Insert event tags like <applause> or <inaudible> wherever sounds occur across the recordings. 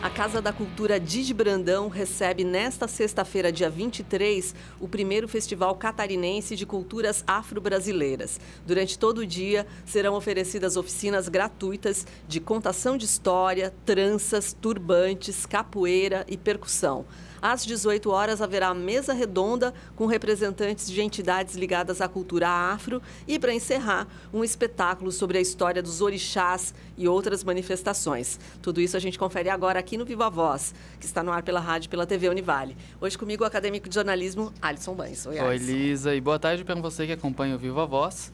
A Casa da Cultura Didi Brandão recebe nesta sexta-feira, dia 23, o primeiro Festival Catarinense de Culturas Afro-Brasileiras. Durante todo o dia serão oferecidas oficinas gratuitas de contação de história, tranças, turbantes, capoeira e percussão. Às 18 horas haverá mesa redonda com representantes de entidades ligadas à cultura afro e, para encerrar, um espetáculo sobre a história dos orixás e outras manifestações. Tudo isso a gente confere agora aqui no Viva Voz, que está no ar pela rádio e pela TV Univale. Hoje comigo o acadêmico de jornalismo Alisson Bains. Oi, Oi Lisa, e boa tarde para você que acompanha o Viva Voz.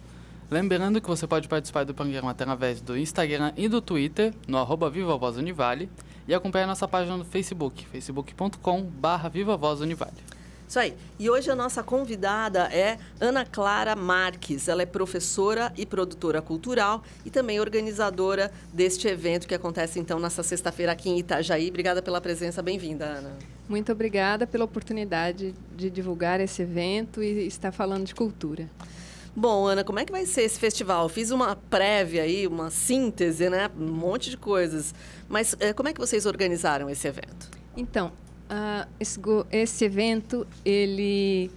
Lembrando que você pode participar do programa através do Instagram e do Twitter, no arroba Viva Voz Univale e acompanhe a nossa página no Facebook, facebook.com.br Viva Voz Univale. Isso aí. E hoje a nossa convidada é Ana Clara Marques. Ela é professora e produtora cultural e também organizadora deste evento que acontece então nessa sexta-feira aqui em Itajaí. Obrigada pela presença. Bem-vinda, Ana. Muito obrigada pela oportunidade de divulgar esse evento e estar falando de cultura. Bom, Ana, como é que vai ser esse festival? Fiz uma prévia aí, uma síntese, né? Um monte de coisas. Mas é, como é que vocês organizaram esse evento? Então, uh, esse, esse evento, ele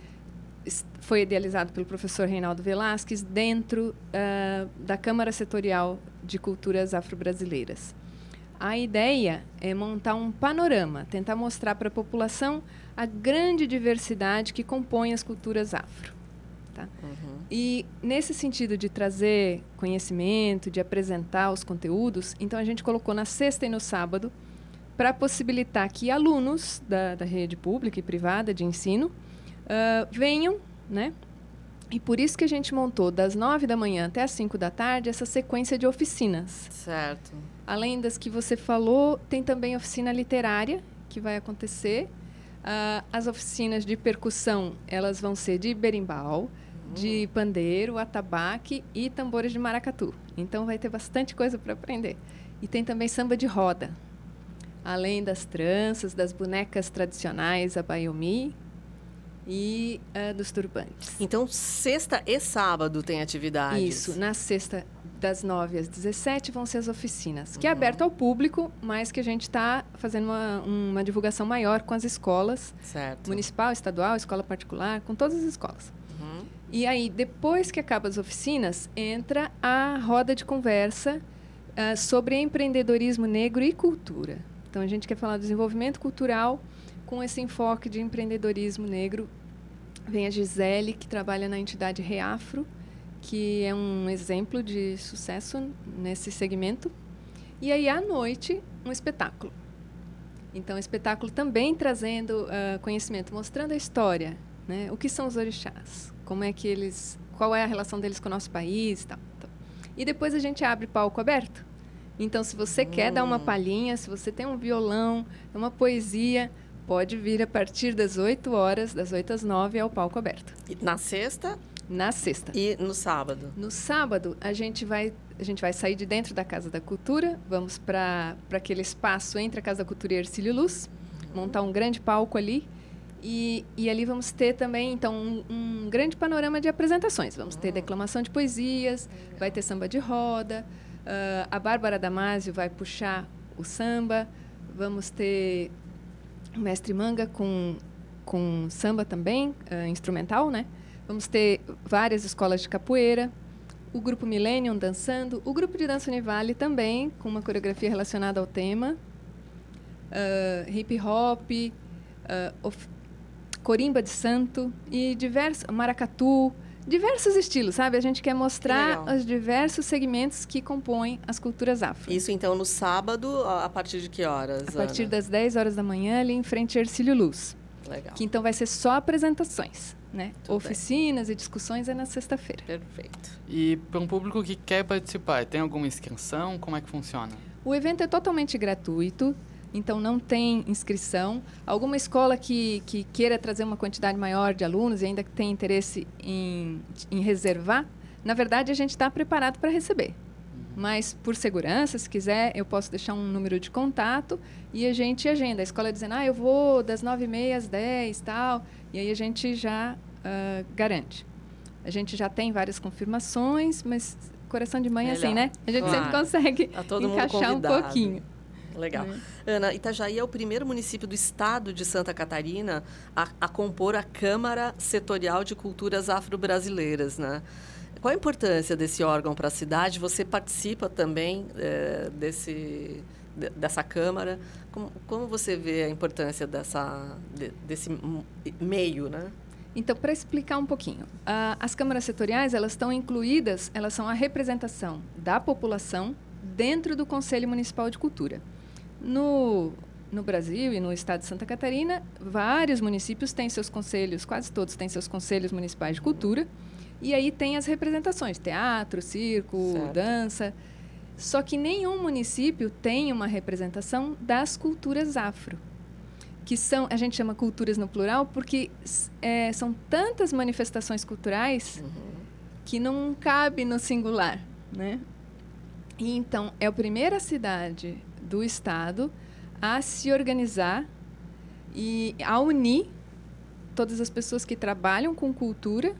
foi idealizado pelo professor Reinaldo Velasquez dentro uh, da Câmara Setorial de Culturas Afro-Brasileiras. A ideia é montar um panorama, tentar mostrar para a população a grande diversidade que compõe as culturas afro. Tá? Uhum. E nesse sentido de trazer conhecimento, de apresentar os conteúdos, então a gente colocou na sexta e no sábado para possibilitar que alunos da, da rede pública e privada de ensino uh, venham, né? E por isso que a gente montou das nove da manhã até as cinco da tarde essa sequência de oficinas. Certo. Além das que você falou, tem também oficina literária que vai acontecer. Uh, as oficinas de percussão, elas vão ser de berimbau, de pandeiro, atabaque e tambores de maracatu. Então vai ter bastante coisa para aprender. E tem também samba de roda. Além das tranças, das bonecas tradicionais, a baiomi e uh, dos turbantes. Então, sexta e sábado tem atividades? Isso. Na sexta, das 9 às 17, vão ser as oficinas, uhum. que é uhum. aberto ao público, mas que a gente está fazendo uma, uma divulgação maior com as escolas. Certo. Municipal, estadual, escola particular, com todas as escolas. E aí, depois que acaba as oficinas, entra a roda de conversa uh, sobre empreendedorismo negro e cultura. Então, a gente quer falar do desenvolvimento cultural com esse enfoque de empreendedorismo negro. Vem a Gisele, que trabalha na entidade Reafro, que é um exemplo de sucesso nesse segmento. E aí, à noite, um espetáculo. Então, espetáculo também trazendo uh, conhecimento, mostrando a história, né? O que são os orixás? Como é que eles, qual é a relação deles com o nosso país, tal, tal. E depois a gente abre palco aberto. Então, se você hum. quer dar uma hum. palhinha, se você tem um violão, uma poesia, pode vir a partir das 8 horas, das 8 às 9 ao palco aberto. E na sexta? Na sexta. E no sábado? No sábado, a gente vai, a gente vai sair de dentro da Casa da Cultura, vamos para aquele espaço entre a Casa da Cultura e Ercílio Luz, montar um grande palco ali e, e ali vamos ter também, então, um, um grande panorama de apresentações. Vamos ter declamação de poesias, vai ter samba de roda, uh, a Bárbara Damasio vai puxar o samba, vamos ter o mestre Manga com, com samba também, uh, instrumental, né? Vamos ter várias escolas de capoeira, o grupo Millennium dançando, o grupo de dança Univale também, com uma coreografia relacionada ao tema, uh, hip hop, uh, corimba de santo e diversos maracatu, diversos estilos, sabe? A gente quer mostrar que os diversos segmentos que compõem as culturas afro. Isso então no sábado, a partir de que horas? A partir Ana? das 10 horas da manhã, ali em frente a Ercílio Luz. Legal. Que então vai ser só apresentações, né? Tudo Oficinas bem. e discussões é na sexta-feira. Perfeito. E para um público que quer participar, tem alguma inscrição? Como é que funciona? O evento é totalmente gratuito então não tem inscrição. Alguma escola que, que queira trazer uma quantidade maior de alunos e ainda tem interesse em, em reservar, na verdade a gente está preparado para receber. Uhum. Mas por segurança, se quiser, eu posso deixar um número de contato e a gente agenda. A escola dizendo, ah, eu vou das nove e meia às dez, tal, e aí a gente já uh, garante. A gente já tem várias confirmações, mas coração de mãe é assim, né? A gente Claro. sempre consegue Tá encaixar um pouquinho. Legal. É. Ana, Itajaí é o primeiro município do estado de Santa Catarina a, a compor a Câmara Setorial de Culturas Afro-Brasileiras, né? Qual a importância desse órgão para a cidade? Você participa também eh, desse, de- dessa Câmara. Como, como você vê a importância dessa, de- desse meio, né? Então, para explicar um pouquinho, ah, as câmaras setoriais elas estão incluídas, elas são a representação da população dentro do Conselho Municipal de Cultura. No, no Brasil e no estado de Santa Catarina, vários municípios têm seus conselhos, quase todos têm seus conselhos municipais de cultura, e aí tem as representações, teatro, circo, Certo. dança. Só que nenhum município tem uma representação das culturas afro que são, a gente chama culturas no plural, porque é, são tantas manifestações culturais que não cabe no singular, né? E então é a primeira cidade do estado a se organizar e a unir todas as pessoas que trabalham com cultura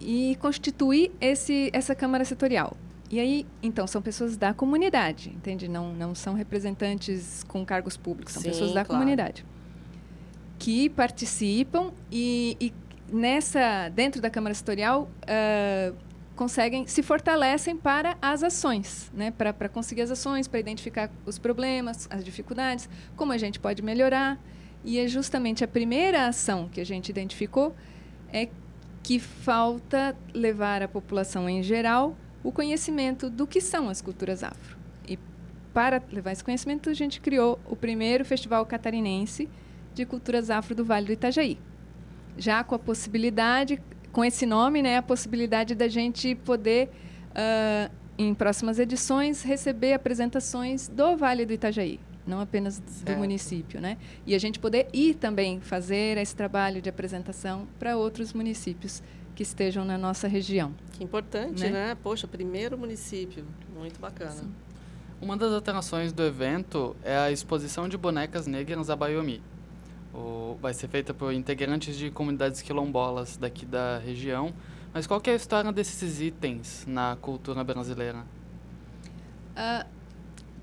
e constituir esse, essa Câmara Setorial. E aí, então, são pessoas da comunidade, entende? Não, não são representantes com cargos públicos, são Sim, pessoas da claro. comunidade que participam e, e nessa dentro da Câmara Setorial ah, conseguem se fortalecem para as ações, né? Para para conseguir as ações, para identificar os problemas, as dificuldades, como a gente pode melhorar. E é justamente a primeira ação que a gente identificou é que falta levar à população em geral o conhecimento do que são as culturas afro. E para levar esse conhecimento, a gente criou o primeiro festival catarinense de culturas afro do Vale do Itajaí. Já com a possibilidade, com esse nome, né, a possibilidade da gente poder, ah, em próximas edições, receber apresentações do Vale do Itajaí, não apenas Certo. do município, né? E a gente poder ir também fazer esse trabalho de apresentação para outros municípios que estejam na nossa região. Que importante, Né? né? Poxa, primeiro município. Muito bacana. Uma das atrações do evento é a exposição de bonecas negras a Baiomi. O, vai ser feita por integrantes de comunidades quilombolas daqui da região. Mas qual é a história desses itens na cultura brasileira? Ah,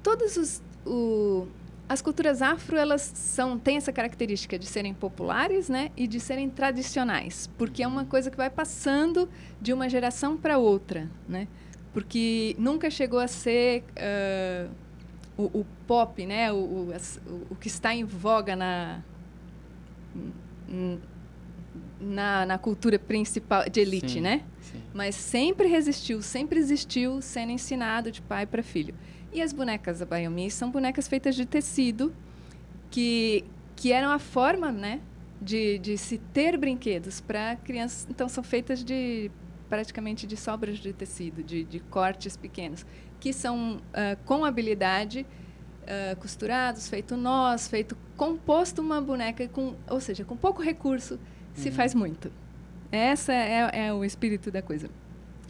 todos os o, as culturas afro elas são têm essa característica de serem populares né e de serem tradicionais porque é uma coisa que vai passando de uma geração para outra né porque nunca chegou a ser ah, o, o pop né o, o, o- que está em voga na na, na cultura principal de elite Sim. né Sim. mas sempre resistiu, sempre existiu sendo ensinado de pai para filho. E as bonecas da Bayomi são bonecas feitas de tecido, que, que eram a forma né, de, de se ter brinquedos para crianças. Então, são feitas de praticamente de sobras de tecido, de, de cortes pequenos, que são ah, com habilidade ah, costurados, feito nós, feito composto uma boneca com, ou seja, com pouco recurso se Uhum. faz muito. Essa é, é o espírito da coisa.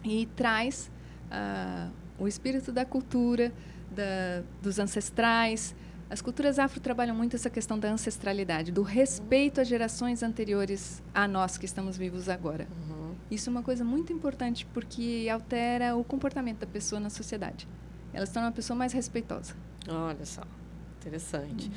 E traz ah, o espírito da cultura, da, dos ancestrais. As culturas afro trabalham muito essa questão da ancestralidade, do respeito às gerações anteriores a nós que estamos vivos agora. Uhum. Isso é uma coisa muito importante porque altera o comportamento da pessoa na sociedade. Ela se torna uma pessoa mais respeitosa. Olha só, interessante.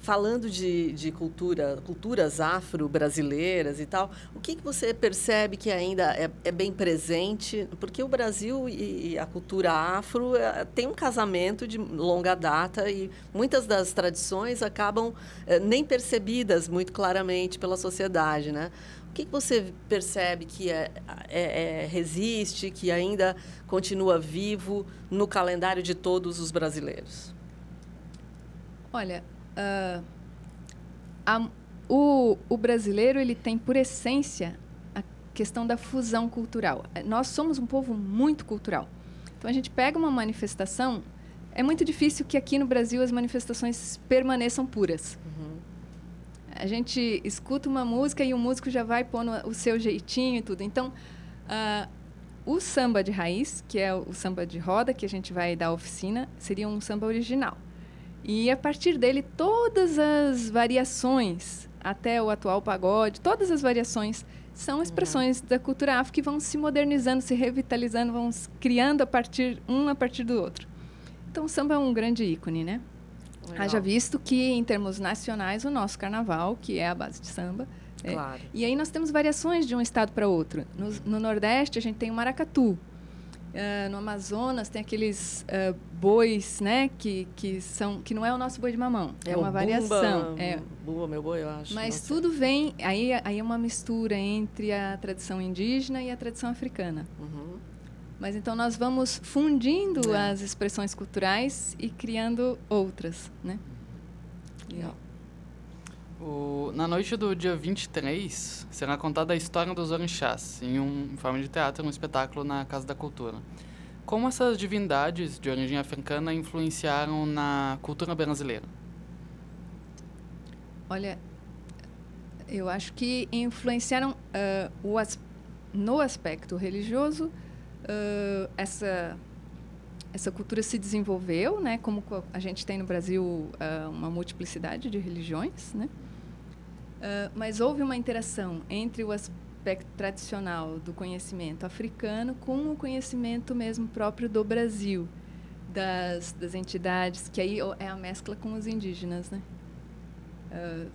Falando de, de cultura, culturas afro-brasileiras e tal, o que, que você percebe que ainda é, é bem presente? Porque o Brasil e, e a cultura afro eh, tem um casamento de longa data e muitas das tradições acabam eh, nem percebidas muito claramente pela sociedade, né? O que, que você percebe que é, é- é- resiste, que ainda continua vivo no calendário de todos os brasileiros? Olha, ah, a- o, o brasileiro ele tem por essência a questão da fusão cultural. Eh, Nós somos um povo muito cultural. Então a gente pega uma manifestação, é muito difícil que aqui no Brasil as manifestações permaneçam puras. A gente escuta uma música e o músico já vai pondo o seu jeitinho e tudo. Então, ah, o samba de raiz, que é o samba de roda que a gente vai dar oficina, seria um samba original. E a partir dele, todas as variações, até o atual pagode, todas as variações são expressões uhum. da cultura afro que vão se modernizando, se revitalizando, vão criando a partir um a partir do outro. Então, o samba é um grande ícone, né? Legal. Haja visto que, em termos nacionais, o nosso carnaval, que é a base de samba. É. Claro. E aí nós temos variações de um estado para outro. No, no, Nordeste, a gente tem o maracatu. Uh, no Amazonas tem aqueles uh, bois, né, que, que são que não é o nosso boi de mamão, é, é uma variação. Bumba, é. Bumba, meu boi, eu acho. Mas tudo vem aí aí é uma mistura entre a tradição indígena e a tradição africana. Uhum. Mas então nós vamos fundindo é. as expressões culturais e criando outras, né? Legal. O, na noite do dia 23, será contada a história dos orixás, em, um, em forma de teatro, um espetáculo na Casa da Cultura. Como essas divindades de origem africana influenciaram na cultura brasileira? Olha, eu acho que influenciaram uh, as, no aspecto religioso uh, essa essa cultura se desenvolveu, né? Como a gente tem no Brasil uh, uma multiplicidade de religiões, né? Uh, mas houve uma interação entre o aspecto tradicional do conhecimento africano com o conhecimento mesmo próprio do Brasil, das, das entidades, que aí é a mescla com os indígenas, né? Uh,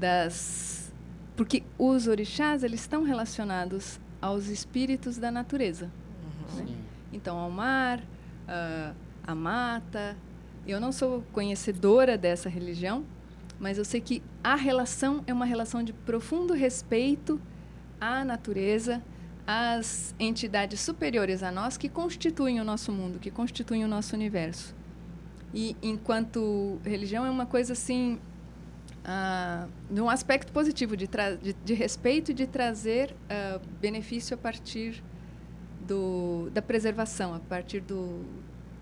das, porque os orixás eles estão relacionados aos espíritos da natureza. Uhum. Né? Então, ao mar, uh, à mata. Eu não sou conhecedora dessa religião, mas eu sei que a relação é uma relação de profundo respeito à natureza, às entidades superiores a nós que constituem o nosso mundo, que constituem o nosso universo. E enquanto religião é uma coisa assim, uh, de um aspecto positivo de, de, de respeito e de trazer uh, benefício a partir do, da preservação, a partir do,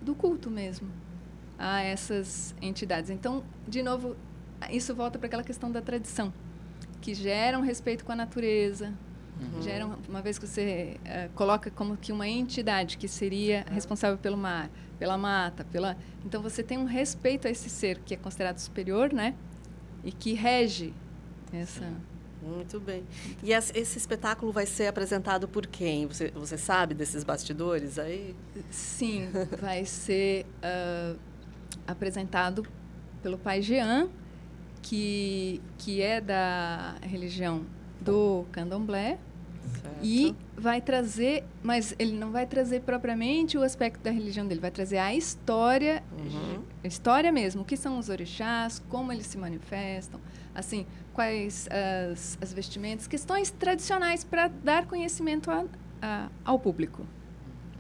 do culto mesmo a essas entidades. Então, de novo, isso volta para aquela questão da tradição, que gera um respeito com a natureza, uhum. gera uma vez que você uh, coloca como que uma entidade que seria uhum. responsável pelo mar, pela mata, pela então você tem um respeito a esse ser que é considerado superior, né? E que rege essa Sim. Muito bem. E esse espetáculo vai ser apresentado por quem? Você, você sabe desses bastidores aí? Sim, vai ser uh, apresentado pelo pai Jean, que, que é da religião do candomblé. Certo. E vai trazer, mas ele não vai trazer propriamente o aspecto da religião dele, vai trazer a história, uhum. a história mesmo, o que são os orixás, como eles se manifestam, assim, quais as, as vestimentas, questões tradicionais para dar conhecimento a, a, ao público.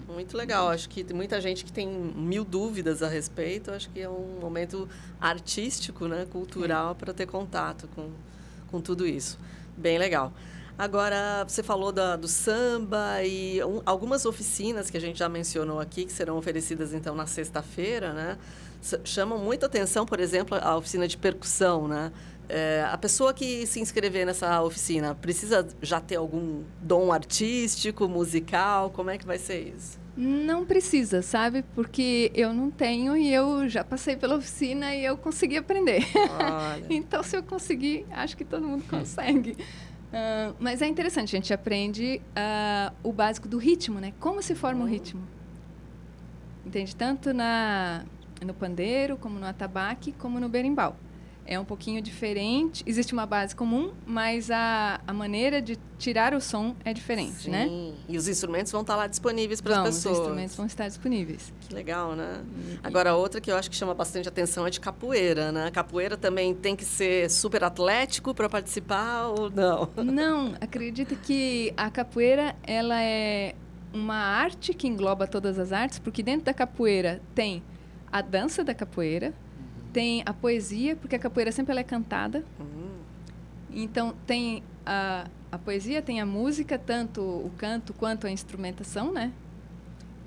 Muito legal. Acho que tem muita gente que tem mil dúvidas a respeito. Acho que é um momento artístico, né, cultural, é. para ter contato com, com tudo isso. Bem legal. Agora, você falou da, do samba e um, algumas oficinas que a gente já mencionou aqui, que serão oferecidas, então, na sexta-feira, né? Chamam muita atenção, por exemplo, a oficina de percussão, né? É, a pessoa que se inscrever nessa oficina precisa já ter algum dom artístico, musical? Como é que vai ser isso? Não precisa, sabe? Porque eu não tenho e eu já passei pela oficina e eu consegui aprender. <laughs> então, se eu conseguir, acho que todo mundo consegue. Uh, <laughs> mas é interessante, a gente aprende uh, o básico do ritmo, né? Como se forma o um ritmo. Entende? Tanto na, no pandeiro, como no atabaque, como no berimbau é um pouquinho diferente. Existe uma base comum, mas a, a maneira de tirar o som é diferente, né? Sim. né? E os instrumentos vão estar lá disponíveis para as pessoas. Os instrumentos vão estar disponíveis. Que legal, né? E, Agora, outra que eu acho que chama bastante atenção é de capoeira, né? Capoeira também tem que ser super atlético para participar ou não? <laughs> Não, acredito que a capoeira ela é uma arte que engloba todas as artes, porque dentro da capoeira tem a dança da capoeira, tem a poesia, porque a capoeira sempre ela é cantada. Uhum. Então, tem a, a poesia, tem a música, tanto o canto quanto a instrumentação, né?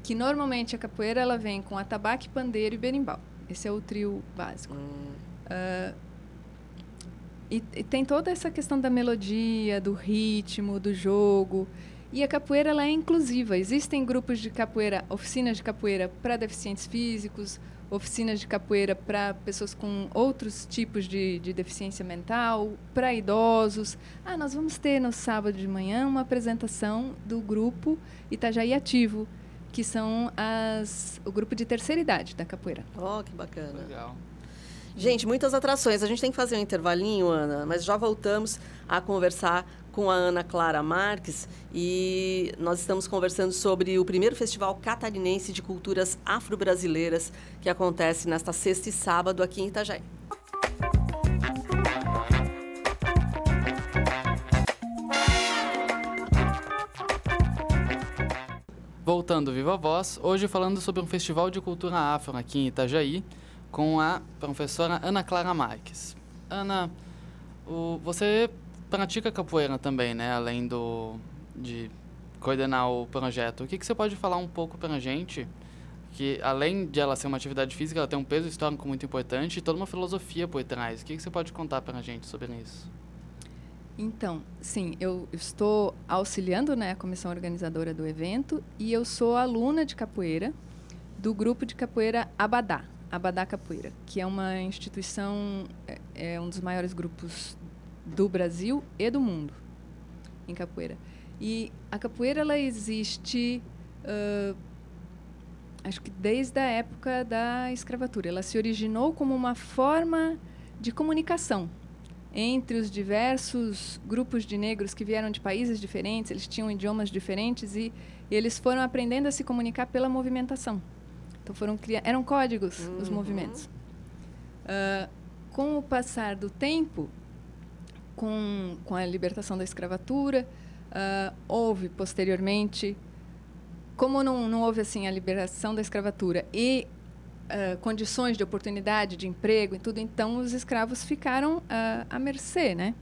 Que normalmente a capoeira ela vem com atabaque, pandeiro e berimbau. Esse é o trio básico. Uhum. Uh, e, e, tem toda essa questão da melodia, do ritmo, do jogo. E a capoeira ela é inclusiva. Existem grupos de capoeira, oficinas de capoeira para deficientes físicos, oficinas de capoeira para pessoas com outros tipos de, de deficiência mental, para idosos. Ah, nós vamos ter no sábado de manhã uma apresentação do grupo Itajaí Ativo, que são as, o grupo de terceira idade da capoeira. Oh, que bacana. Legal. Gente, muitas atrações. A gente tem que fazer um intervalinho, Ana, mas já voltamos a conversar com a Ana Clara Marques e nós estamos conversando sobre o primeiro Festival Catarinense de Culturas Afro-Brasileiras que acontece nesta sexta e sábado aqui em Itajaí. Voltando Viva Voz, hoje falando sobre um festival de cultura afro aqui em Itajaí, com a professora Ana Clara Marques. Ana, o, você pratica capoeira também, né? Além do, de coordenar o projeto. O que, que você pode falar um pouco para a gente? Que além de ela ser uma atividade física, ela tem um peso histórico muito importante e toda uma filosofia por trás. O que, que você pode contar para a gente sobre isso? Então, sim, eu estou auxiliando né, a comissão organizadora do evento e eu sou aluna de capoeira do grupo de capoeira Abadá, Abadá Capoeira, que é uma instituição, é, é um dos maiores grupos do Brasil e do mundo em capoeira. E a capoeira ela existe, uh, acho que desde a época da escravatura. Ela se originou como uma forma de comunicação entre os diversos grupos de negros que vieram de países diferentes, eles tinham idiomas diferentes e, e eles foram aprendendo a se comunicar pela movimentação. Então foram eram códigos uhum. os movimentos. Uh, com o passar do tempo, com, com a libertação da escravatura, uh, houve posteriormente, como não, não houve assim a liberação da escravatura e uh, condições de oportunidade de emprego e tudo, então os escravos ficaram à mercê, né?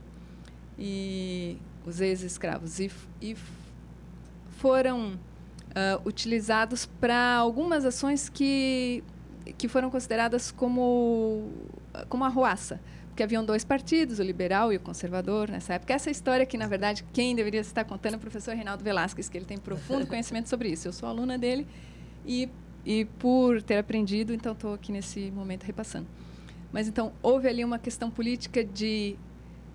E os ex-escravos e, e foram uh, utilizados para algumas ações que, que foram consideradas como, como arruaça. Porque haviam dois partidos, o liberal e o conservador, nessa época. Essa história que, na verdade, quem deveria estar contando é o professor Reinaldo Velasquez, que ele tem profundo <laughs> conhecimento sobre isso. Eu sou aluna dele e, e por ter aprendido, então estou aqui nesse momento repassando. Mas, então, houve ali uma questão política de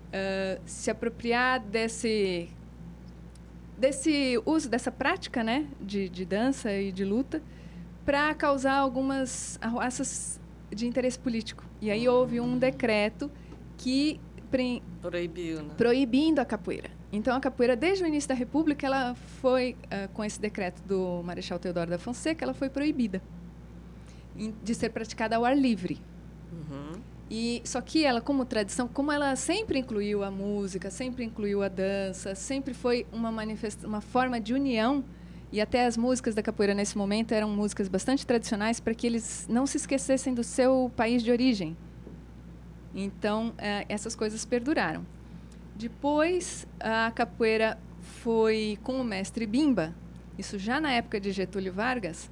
uh, se apropriar desse desse uso dessa prática, né, de, de dança e de luta, para causar algumas arruaças de interesse político. E aí houve um decreto que proibiu, né? proibindo a capoeira. Então a capoeira desde o início da República ela foi uh, com esse decreto do Marechal Teodoro da Fonseca ela foi proibida de ser praticada ao ar livre. Uhum. E só que ela, como tradição, como ela sempre incluiu a música, sempre incluiu a dança, sempre foi uma manifesta uma forma de união. E até as músicas da capoeira nesse momento eram músicas bastante tradicionais para que eles não se esquecessem do seu país de origem. Então, é, essas coisas perduraram. Depois, a capoeira foi com o mestre Bimba, isso já na época de Getúlio Vargas,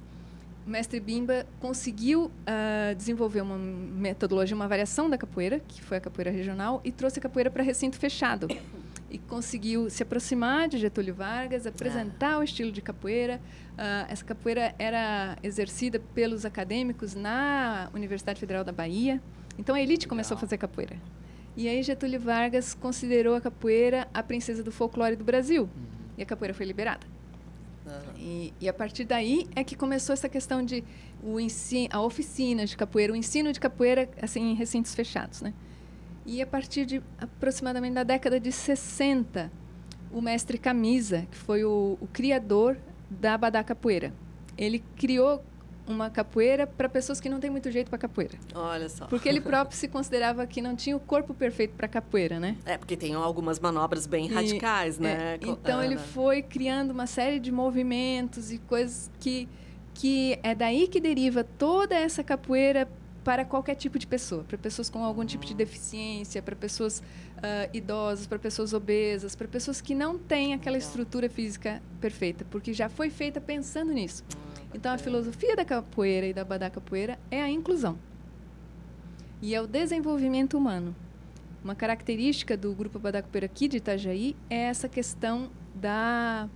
o mestre Bimba conseguiu uh, desenvolver uma metodologia, uma variação da capoeira, que foi a capoeira regional, e trouxe a capoeira para recinto fechado. E conseguiu se aproximar de Getúlio Vargas, apresentar ah. o estilo de capoeira. Uh, essa capoeira era exercida pelos acadêmicos na Universidade Federal da Bahia. Então a elite começou a fazer capoeira. E aí Getúlio Vargas considerou a capoeira a princesa do folclore do Brasil. Uhum. E a capoeira foi liberada. E, e, a partir daí é que começou essa questão de o ensino, a oficina de capoeira, o ensino de capoeira assim, em recintos fechados. Né? E a partir de aproximadamente da década de 60, o mestre Camisa, que foi o, o criador da Abadá Capoeira, ele criou uma capoeira para pessoas que não têm muito jeito para capoeira. Olha só. Porque ele <laughs> próprio se considerava que não tinha o corpo perfeito para capoeira, né? É, porque tem algumas manobras bem radicais, e, né? É, então ele foi criando uma série de movimentos e coisas que que é daí que deriva toda essa capoeira para qualquer tipo de pessoa, para pessoas com algum tipo de deficiência, para pessoas uh, idosas, para pessoas obesas, para pessoas que não têm aquela estrutura física perfeita, porque já foi feita pensando nisso. Então, a filosofia da capoeira e da Badá Capoeira é a inclusão. E é o desenvolvimento humano. Uma característica do grupo Badá Capoeira aqui de Itajaí é essa questão da,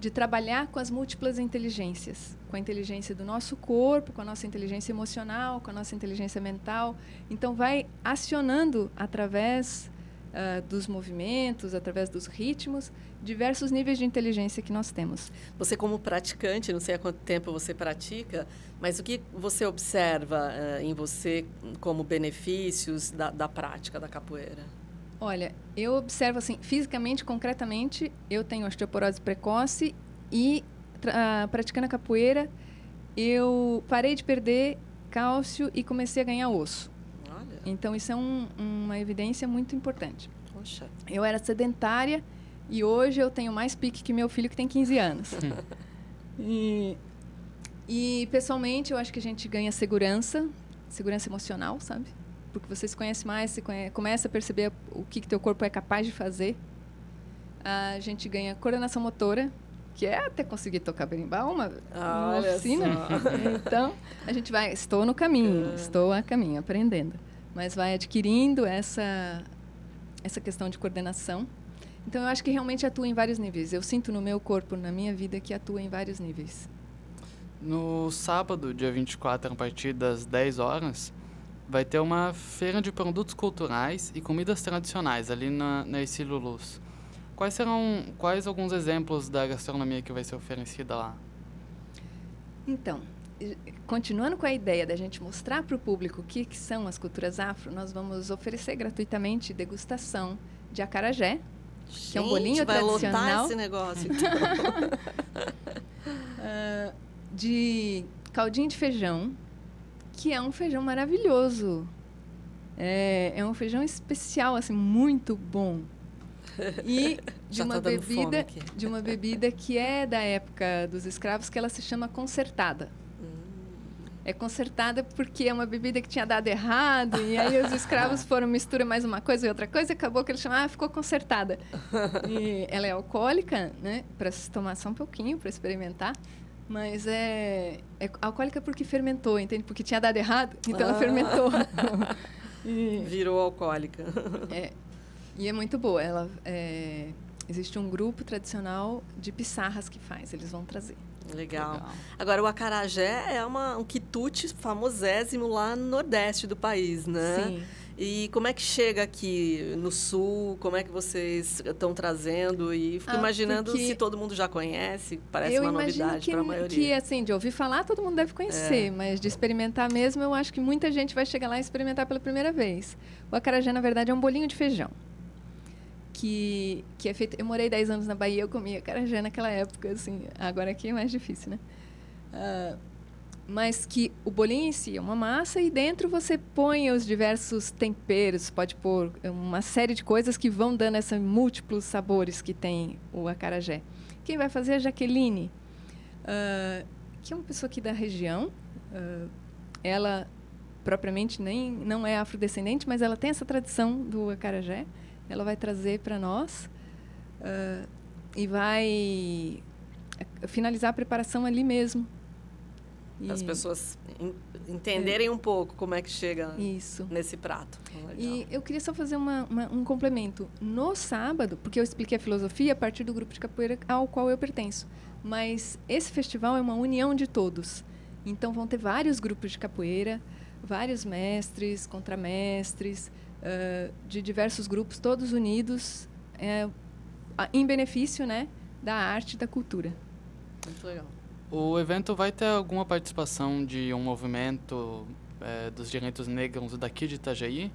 de trabalhar com as múltiplas inteligências, com a inteligência do nosso corpo, com a nossa inteligência emocional, com a nossa inteligência mental. Então, vai acionando através uh, dos movimentos, através dos ritmos, diversos níveis de inteligência que nós temos. Você, como praticante, não sei há quanto tempo você pratica, mas o que você observa uh, em você como benefícios da, da prática da capoeira? Olha, eu observo assim, fisicamente, concretamente, eu tenho osteoporose precoce e uh, praticando a capoeira, eu parei de perder cálcio e comecei a ganhar osso. Olha. Então isso é um, uma evidência muito importante. Poxa. Eu era sedentária e hoje eu tenho mais pique que meu filho que tem 15 anos. <laughs> e, e pessoalmente eu acho que a gente ganha segurança, segurança emocional, sabe? Porque você se conhece mais, você conhece, começa a perceber o que, que teu corpo é capaz de fazer. A gente ganha coordenação motora, que é até conseguir tocar berimbau, uma, ah, uma oficina. <laughs> Então, a gente vai, estou no caminho, é. estou a caminho, aprendendo. Mas vai adquirindo essa, essa questão de coordenação. Então, eu acho que realmente atua em vários níveis. Eu sinto no meu corpo, na minha vida, que atua em vários níveis. No sábado, dia 24, a partir das 10 horas, vai ter uma feira de produtos culturais e comidas tradicionais ali na, na Ercílio Luz. Quais serão quais alguns exemplos da gastronomia que vai ser oferecida lá? Então, continuando com a ideia da gente mostrar para o público o que, que, são as culturas afro, nós vamos oferecer gratuitamente degustação de acarajé, gente, que é um bolinho vai tradicional. Lotar esse negócio, <laughs> então. uh, de caldinho de feijão, que é um feijão maravilhoso. É, é um feijão especial, assim, muito bom. E <laughs> de uma tá bebida, de uma bebida que é da época dos escravos, que ela se chama consertada. Hum. É consertada porque é uma bebida que tinha dado errado, e aí os escravos <laughs> foram mistura mais uma coisa e outra coisa, e acabou que eles chamaram, ah, ficou consertada. <laughs> E ela é alcoólica, né? Para se tomar só um pouquinho, para experimentar. Mas é, é alcoólica porque fermentou, entende? Porque tinha dado errado, então ah. ela fermentou. <laughs> e, Virou alcoólica. É, e é muito boa. Ela, é, existe um grupo tradicional de pissarras que faz, eles vão trazer. Legal. Legal. Agora, o acarajé é uma, um quitute famosésimo lá no nordeste do país, né? Sim. E como é que chega aqui no sul? Como é que vocês estão trazendo? E fico ah, imaginando se todo mundo já conhece, parece uma novidade para a maioria. Que, assim, de ouvir falar, todo mundo deve conhecer, é. mas de experimentar mesmo, eu acho que muita gente vai chegar lá e experimentar pela primeira vez. O acarajé, na verdade, é um bolinho de feijão. Que, que é feito. Eu morei 10 anos na Bahia, eu comia acarajé naquela época, assim. Agora aqui é mais difícil, né? Uh, mas que o bolinho em si é uma massa e dentro você põe os diversos temperos, pode pôr uma série de coisas que vão dando esses múltiplos sabores que tem o acarajé. Quem vai fazer é a Jaqueline, uh, que é uma pessoa aqui da região. Uh, ela propriamente nem não é afrodescendente, mas ela tem essa tradição do acarajé. Ela vai trazer para nós uh, e vai finalizar a preparação ali mesmo para as pessoas entenderem é. um pouco como é que chega Isso. nesse prato. E eu queria só fazer uma, uma, um complemento. No sábado, porque eu expliquei a filosofia a partir do grupo de capoeira ao qual eu pertenço, mas esse festival é uma união de todos. Então vão ter vários grupos de capoeira, vários mestres, contramestres, uh, de diversos grupos, todos unidos é, em benefício né, da arte e da cultura. Muito legal. O evento vai ter alguma participação de um movimento é, dos direitos negros daqui de Itajaí?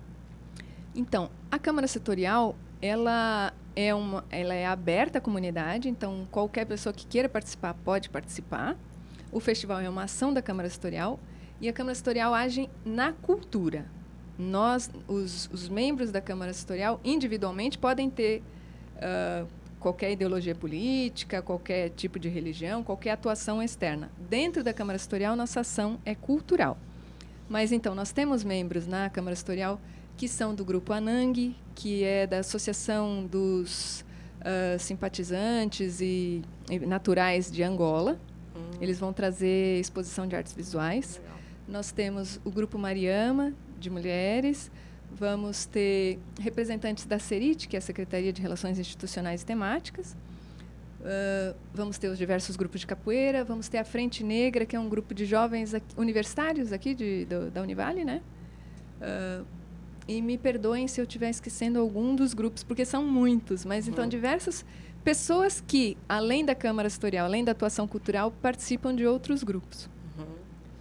Então, a Câmara Setorial, ela é, uma, ela é aberta à comunidade, então qualquer pessoa que queira participar pode participar. O festival é uma ação da Câmara Setorial e a Câmara Setorial age na cultura. Nós, os, os membros da Câmara Setorial, individualmente, podem ter uh, qualquer ideologia política, qualquer tipo de religião, qualquer atuação externa. Dentro da Câmara Setorial, nossa ação é cultural. Mas então, nós temos membros na Câmara Setorial que são do grupo ANANG, que é da Associação dos uh, Simpatizantes e, e, Naturais de Angola. Hum. Eles vão trazer exposição de artes visuais. Legal. Nós temos o grupo Mariama, de mulheres, Vamos ter representantes da CERIT, que é a Secretaria de Relações Institucionais e Temáticas. Uh, vamos ter os diversos grupos de capoeira, vamos ter a Frente Negra, que é um grupo de jovens aqui, universitários aqui de, do, da Univale, né? Uh, e me perdoem se eu estiver esquecendo algum dos grupos, porque são muitos, mas então uhum. diversas pessoas que, além da Câmara Setorial, além da atuação cultural, participam de outros grupos. Uhum.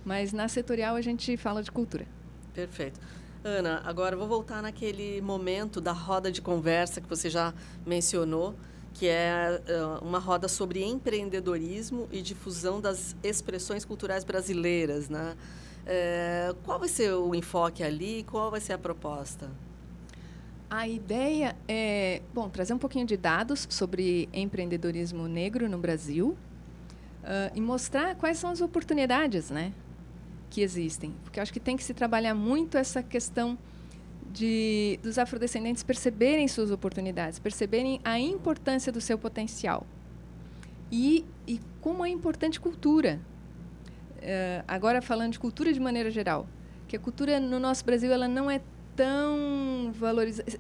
Mas na setorial a gente fala de cultura. Perfeito. Ana, agora vou voltar naquele momento da roda de conversa que você já mencionou, que é uma roda sobre empreendedorismo e difusão das expressões culturais brasileiras, né? É, qual vai ser o enfoque ali? Qual vai ser a proposta? A ideia é, bom, trazer um pouquinho de dados sobre empreendedorismo negro no Brasil uh, e mostrar quais são as oportunidades, né, que existem. Porque eu acho que tem que se trabalhar muito essa questão de dos afrodescendentes perceberem suas oportunidades, perceberem a importância do seu potencial e, e como é importante cultura, uh, agora falando de cultura de maneira geral, que a cultura no nosso Brasil ela não é tão valorizada.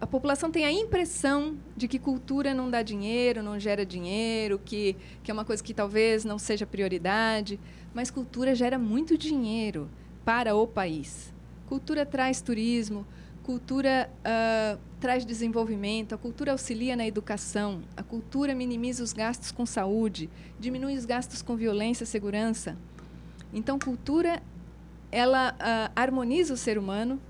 A população tem a impressão de que cultura não dá dinheiro, não gera dinheiro, que, que é uma coisa que talvez não seja prioridade, mas cultura gera muito dinheiro para o país. Cultura traz turismo, cultura uh, traz desenvolvimento, a cultura auxilia na educação, a cultura minimiza os gastos com saúde, diminui os gastos com violência segurança. Então, cultura ela uh, harmoniza o ser humano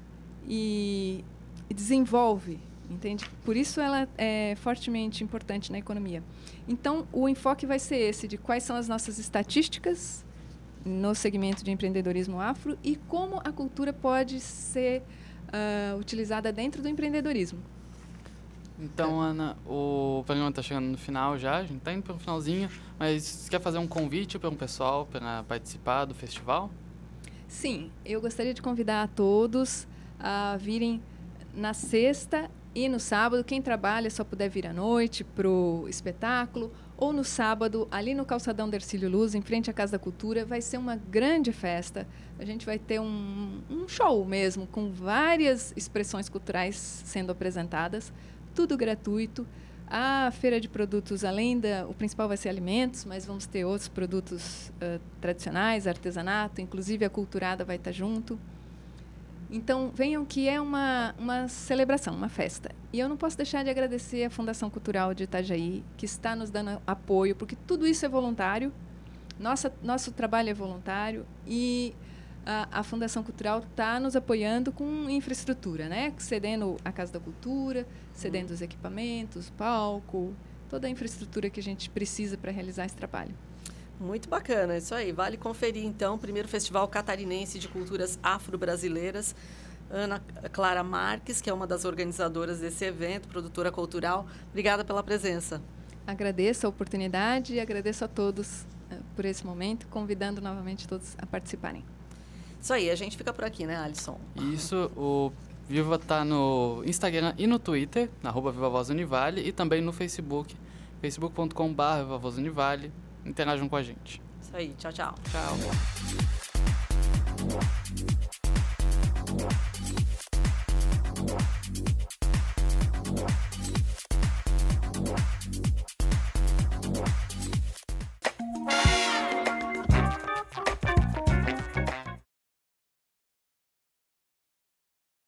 e, e, desenvolve, entende? Por isso ela é fortemente importante na economia. Então, o enfoque vai ser esse de quais são as nossas estatísticas no segmento de empreendedorismo afro e como a cultura pode ser uh, utilizada dentro do empreendedorismo. Então, Ana, o programa está chegando no final já, a gente está indo para o finalzinho, mas você quer fazer um convite para um pessoal para participar do festival? Sim, eu gostaria de convidar a todos a virem na sexta e no sábado. Quem trabalha só puder vir à noite para o espetáculo, ou no sábado, ali no Calçadão Dercílio Luz, em frente à Casa da Cultura, vai ser uma grande festa. A gente vai ter um, um show mesmo, com várias expressões culturais sendo apresentadas tudo gratuito. A feira de produtos, além da. O principal vai ser alimentos, mas vamos ter outros produtos uh, tradicionais, artesanato, inclusive a culturada vai estar junto. Então, venham que é uma, uma celebração, uma festa. E eu não posso deixar de agradecer a Fundação Cultural de Itajaí, que está nos dando apoio, porque tudo isso é voluntário. Nossa, nosso trabalho é voluntário e a, a Fundação Cultural está nos apoiando com infraestrutura, né? cedendo a Casa da Cultura, cedendo uhum. os equipamentos, palco, toda a infraestrutura que a gente precisa para realizar esse trabalho. Muito bacana, isso aí. Vale conferir, então, o primeiro Festival Catarinense de Culturas Afro-Brasileiras. Ana Clara Marques, que é uma das organizadoras desse evento, produtora cultural. Obrigada pela presença. Agradeço a oportunidade e agradeço a todos uh, por esse momento, convidando novamente todos a participarem. Isso aí, a gente fica por aqui, né, Alisson? Isso, o Viva tá no Instagram e no Twitter, na arroba Viva Voz Univale, e também no Facebook, facebook.com.br Viva Voz Univale interajam com a gente. Isso aí, tchau, tchau. Tchau.